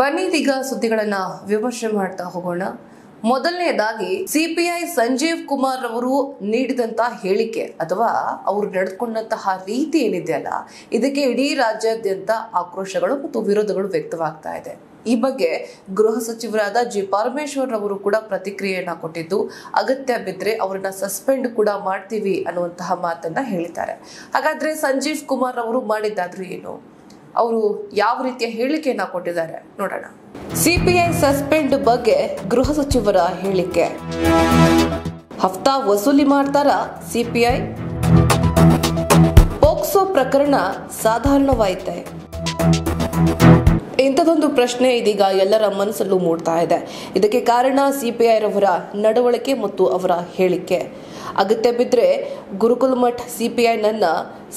ಬನ್ನಿ ಇದೀಗ ಸುದ್ದಿಗಳನ್ನ ವಿಮರ್ಶೆ ಮಾಡ್ತಾ ಹೋಗೋಣ. ಮೊದಲನೇದಾಗಿ, ಸಿಪಿಐ ಸಂಜೀವ್ ಕುಮಾರ್ ಅವರು ನೀಡಿದಂತ ಹೇಳಿಕೆ, ಅಥವಾ ಅವರು ನಡೆದುಕೊಂಡಂತಹ ರೀತಿ ಏನಿದೆ ಅಲ್ಲ, ಇದಕ್ಕೆ ಇಡೀ ರಾಜ್ಯಾದ್ಯಂತ ಆಕ್ರೋಶಗಳು ಮತ್ತು ವಿರೋಧಗಳು ವ್ಯಕ್ತವಾಗ್ತಾ ಇದೆ. ಈ ಬಗ್ಗೆ ಗೃಹ ಸಚಿವರಾದ ಜಿ ಪರಮೇಶ್ವರ್ ಅವರು ಕೂಡ ಪ್ರತಿಕ್ರಿಯೆಯನ್ನ ಕೊಟ್ಟಿದ್ದು, ಅಗತ್ಯ ಬಿದ್ದರೆ ಅವರನ್ನ ಸಸ್ಪೆಂಡ್ ಕೂಡ ಮಾಡ್ತೀವಿ ಅನ್ನುವಂತಹ ಮಾತನ್ನ ಹೇಳಿದ್ದಾರೆ. ಹಾಗಾದ್ರೆ ಸಂಜೀವ್ ಕುಮಾರ್ ಅವರು ಮಾಡಿದ್ದಾದ್ರೂ ಏನು? ಅವರು ಯಾವ ರೀತಿಯ ಹೇಳಿಕೆಯನ್ನ ಕೊಟ್ಟಿದ್ದಾರೆ ನೋಡೋಣ. ಸಿಪಿಐ ಸಸ್ಪೆಂಡ್ ಬಗ್ಗೆ ಗೃಹ ಸಚಿವರ ಹೇಳಿಕೆ. ಹಫ್ತಾ ವಸೂಲಿ ಮಾಡ್ತಾರ ಸಿಪಿಐ? ಪೋಕ್ಸೋ ಪ್ರಕರಣ ಸಾಧಾರಣವಾಯಿತೆ? ಇಂಥದೊಂದು ಪ್ರಶ್ನೆ ಇದೀಗ ಎಲ್ಲರ ಮನಸ್ಸಲ್ಲೂ ಮೂಡ್ತಾ ಇದೆ. ಇದಕ್ಕೆ ಕಾರಣ ಸಿಪಿಐ ರವರ ನಡವಳಿಕೆ ಮತ್ತು ಅವರ ಹೇಳಿಕೆ. ಅಗತ್ಯ ಬಿದ್ದರೆ ಗುರುಕುಲ್ ಮಠ್ ಸಿಪಿಐ ನನ್ನ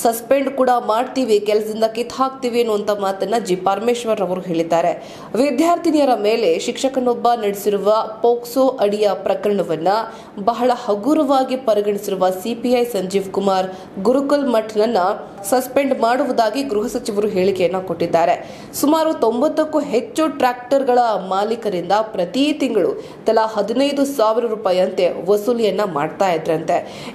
ಸಸ್ಪೆಂಡ್ ಕೂಡ ಮಾಡ್ತೀವಿ, ಕೆಲಸದಿಂದ ಕಿತ್ ಹಾಕ್ತೀವಿ ಅನ್ನುವಂಥ ಮಾತನ್ನ ಜಿ ಪರಮೇಶ್ವರ್ ಅವರು ಹೇಳಿದ್ದಾರೆ. ವಿದ್ಯಾರ್ಥಿನಿಯರ ಮೇಲೆ ಶಿಕ್ಷಕನೊಬ್ಬ ನಡೆಸಿರುವ ಪೋಕ್ಸೋ ಅಡಿಯ ಪ್ರಕರಣವನ್ನ ಬಹಳ ಹಗುರವಾಗಿ ಪರಿಗಣಿಸಿರುವ ಸಿಪಿಐ ಸಂಜೀವ್ ಕುಮಾರ್ ಗುರುಕುಲ್ ಮಠ್ನನ್ನ ಸಸ್ಪೆಂಡ್ ಮಾಡುವುದಾಗಿ ಗೃಹ ಸಚಿವರು ಹೇಳಿಕೆಯನ್ನು ಕೊಟ್ಟಿದ್ದಾರೆ. ಸುಮಾರು ತೊಂಬತ್ತಕ್ಕೂ ಹೆಚ್ಚು ಟ್ರ್ಯಾಕ್ಟರ್ಗಳ ಮಾಲೀಕರಿಂದ ಪ್ರತಿ ತಿಂಗಳು ತಲಾ ಹದಿನೈದು ಸಾವಿರ ರೂಪಾಯಿಯಂತೆ ವಸೂಲಿಯನ್ನ ಮಾಡ್ತಾ ಇದ್ರಂತೆ.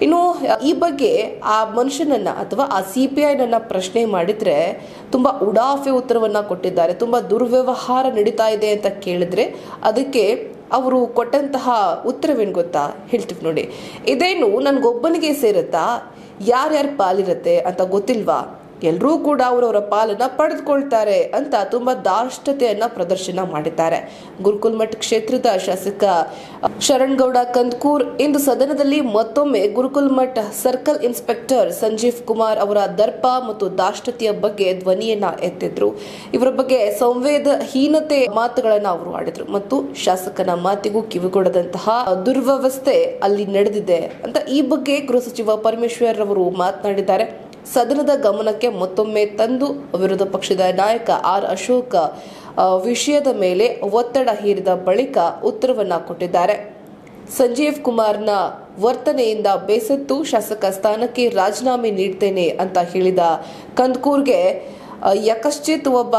ಇನ್ನು, ಈ ಬಗ್ಗೆ ಆ ಮನುಷ್ಯನನ್ನ ಅಥವಾ ಆ ಸಿ ಪಿ ಐನನ್ನು ಪ್ರಶ್ನೆ ಮಾಡಿದ್ರೆ ತುಂಬಾ ಉಡಾಫೆ ಉತ್ತರವನ್ನ ಕೊಟ್ಟಿದ್ದಾರೆ. ತುಂಬಾ ದುರ್ವ್ಯವಹಾರ ನಡೀತಾ ಇದೆ ಅಂತ ಕೇಳಿದ್ರೆ ಅದಕ್ಕೆ ಅವರು ಕೊಟ್ಟಂತಹ ಉತ್ತರವೇನು ಗೊತ್ತಾ? ಹೇಳ್ತೀವಿ ನೋಡಿ. ಇದೇನು ನನ್ಗೊಬ್ಬನಿಗೆ ಸೇರುತ್ತಾ? ಯಾರ್ಯಾರ ಪಾಲಿರುತ್ತೆ ಅಂತ ಗೊತ್ತಿಲ್ವಾ? ಎಲ್ಲರೂ ಕೂಡ ಅವರವರ ಪಾಲನ್ನು ಪಡೆದುಕೊಳ್ತಾರೆ ಅಂತ ತುಂಬ ದಾಷ್ಟತೆಯನ್ನ ಪ್ರದರ್ಶನ ಮಾಡಿದ್ದಾರೆ. ಗುರುಕುಲ್ ಮಠ್ ಕ್ಷೇತ್ರದ ಶಾಸಕ ಶರಣ್ಗೌಡ ಕಂದ್ಕೂರ್ ಇಂದು ಸದನದಲ್ಲಿ ಮತ್ತೊಮ್ಮೆ ಗುರುಕುಲ್ ಮಠ್ ಸರ್ಕಲ್ ಇನ್ಸ್ಪೆಕ್ಟರ್ ಸಂಜೀವ್ ಕುಮಾರ್ ಅವರ ದರ್ಪ ಮತ್ತು ದಾಷ್ಟತೆಯ ಬಗ್ಗೆ ಧ್ವನಿಯನ್ನ ಎತ್ತಿದ್ರು. ಇವರ ಬಗ್ಗೆ ಸಂವೇದಹೀನತೆ ಮಾತುಗಳನ್ನು ಅವರು ಆಡಿದ್ರು. ಮತ್ತು ಶಾಸಕನ ಮಾತಿಗೂ ಕಿವಿಗೊಡದಂತಹ ದುರ್ವ್ಯವಸ್ಥೆ ಅಲ್ಲಿ ನಡೆದಿದೆ ಅಂತ ಈ ಬಗ್ಗೆ ಗೃಹ ಸಚಿವ ಪರಮೇಶ್ವರ್ ಅವರು ಮಾತನಾಡಿದ್ದಾರೆ. ಸದನದ ಗಮನಕ್ಕೆ ಮತ್ತೊಮ್ಮೆ ತಂದು ವಿರೋಧ ಪಕ್ಷದ ನಾಯಕ ಆರ್ ಅಶೋಕ್ ವಿಷಯದ ಮೇಲೆ ಒತ್ತಡ ಹೇರಿದ ಬಳಿಕ ಉತ್ತರವನ್ನ ಕೊಟ್ಟಿದ್ದಾರೆ. ಸಂಜೀವ್ ಕುಮಾರ್ನ ವರ್ತನೆಯಿಂದ ಬೇಸತ್ತು ಶಾಸಕ ಸ್ಥಾನಕ್ಕೆ ರಾಜೀನಾಮೆ ನೀಡ್ತೇನೆ ಅಂತ ಹೇಳಿದ ಕಂದ್ಕೂರ್ಗೆ ಯಕಶ್ಚಿತ್ ಒಬ್ಬ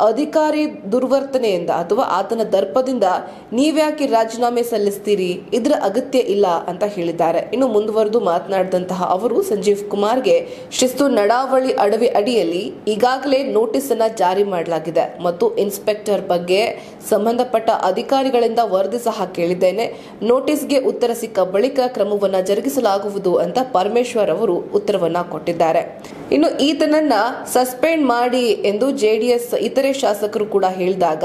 ಅಧಿಕಾರಿ ದುರ್ವರ್ತನೆಯಿಂದ ಅಥವಾ ಆತನ ದರ್ಪದಿಂದ ನೀವ್ಯಾಕೆ ರಾಜೀನಾಮೆ ಸಲ್ಲಿಸ್ತೀರಿ? ಇದರ ಅಗತ್ಯ ಇಲ್ಲ ಅಂತ ಹೇಳಿದ್ದಾರೆ. ಇನ್ನು ಮುಂದುವರೆದು ಮಾತನಾಡಿದಂತಹ ಅವರು ಸಂಜೀವ್ ಕುಮಾರ್ಗೆ ಶಿಸ್ತು ನಡಾವಳಿ ಅಡವಿ ಅಡಿಯಲ್ಲಿ ಈಗಾಗಲೇ ನೋಟಿಸ್ ಅನ್ನ ಜಾರಿ ಮಾಡಲಾಗಿದೆ. ಮತ್ತು ಇನ್ಸ್ಪೆಕ್ಟರ್ ಬಗ್ಗೆ ಸಂಬಂಧಪಟ್ಟ ಅಧಿಕಾರಿಗಳಿಂದ ವರದಿ ಸಹ ಕೇಳಿದ್ದೇನೆ. ನೋಟಿಸ್ಗೆ ಉತ್ತರ ಸಿಕ್ಕ ಬಳಿಕ ಕ್ರಮವನ್ನ ಜರುಗಿಸಲಾಗುವುದು ಅಂತ ಪರಮೇಶ್ವರ್ ಅವರು ಉತ್ತರವನ್ನ ಕೊಟ್ಟಿದ್ದಾರೆ. ಇನ್ನು ಈತನನ್ನ ಸಸ್ಪೆಂಡ್ ಮಾಡಿ ಎಂದು ಜೆಡಿಎಸ್ ಇತರೆ ಶಾಸಕರು ಕೂಡ ಹೇಳಿದಾಗ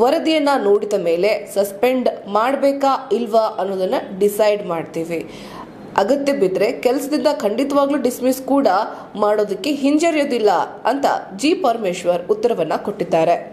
ವರದಿಯನ್ನು ನೋಡಿದ ಮೇಲೆ ಸಸ್ಪೆಂಡ್ ಮಾಡಬೇಕಾ ಇಲ್ವಾ ಅನ್ನೋದನ್ನ ಡಿಸೈಡ್ ಮಾಡ್ತೀವಿ. ಅಗತ್ಯ ಬಿದ್ದರೆ ಕೆಲಸದಿಂದ ಖಂಡಿತವಾಗ್ಲೂ ಡಿಸ್ಮಿಸ್ ಕೂಡ ಮಾಡೋದಕ್ಕೆ ಹಿಂಜರಿಯೋದಿಲ್ಲ ಅಂತ ಜಿ ಪರಮೇಶ್ವರ್ ಉತ್ತರವನ್ನು ಕೊಟ್ಟಿದ್ದಾರೆ.